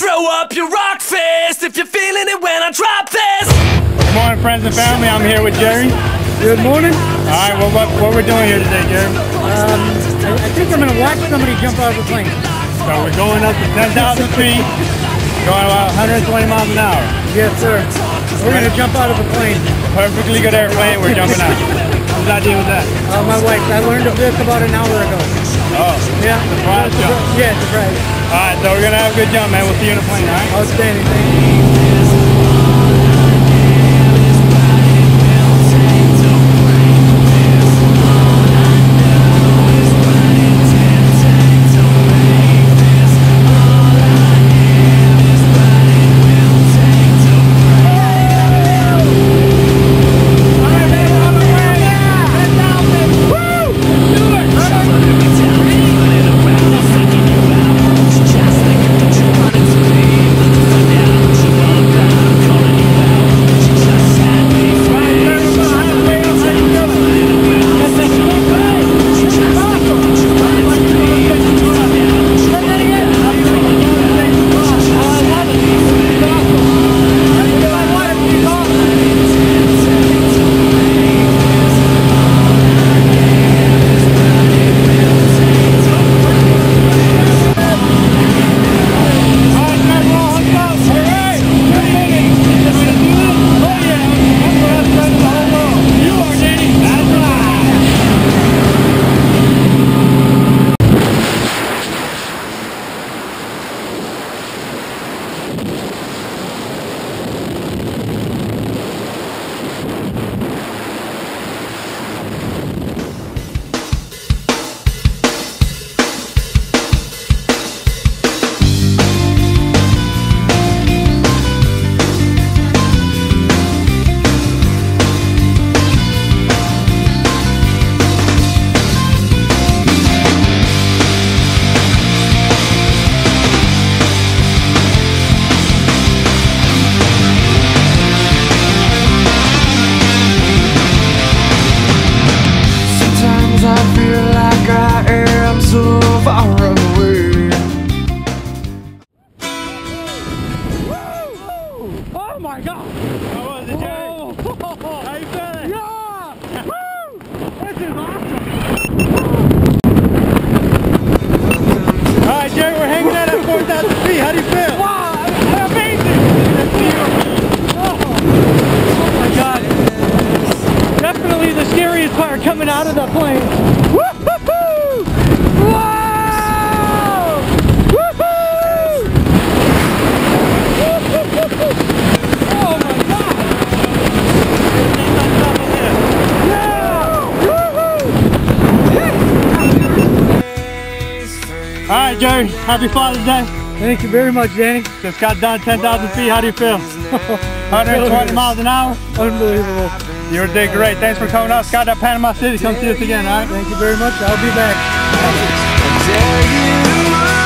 Throw up your rock fist if you're feeling it when I drop this. Good morning, friends and family. I'm here with Jerry. Good morning. All right, well, what, what we're doing here today, Jerry? Um, I, I think I'm going to watch somebody jump out of a plane. So we're going up to 10,000 feet, going about 120 miles an hour. Yes, sir. We're going to jump out of a plane. Perfectly good airplane. We're jumping out. Whose idea was that? Uh, my wife, I learned of this about an hour ago. Oh, Yeah. Surprise jump. Yeah, surprise. All right. So we're gonna have a good jump, man. We'll see you in the plane. All right. Outstanding. Thank you. My God! How was it, Jerry? Whoa. How you feeling? Yeah! Woo! This is awesome! All right, Jerry. We're hanging out at 4,000 feet. How do you feel? Wow! Amazing! Oh my God! Definitely the scariest part coming out of the plane. Woo-hoo-hoo! Wow! Woo-hoo! Woo-hoo-hoo-hoo! Oh my God! Yeah! Woo-hoo! All right, Jerry. Happy Father's Day. Thank you very much, Danny. Just got done 10,000 feet. How do you feel? 120 miles an hour. Unbelievable. You did great. Thanks for coming out. Skydive Panama City. Come see us again, all right? Thank you very much. I'll be back. I you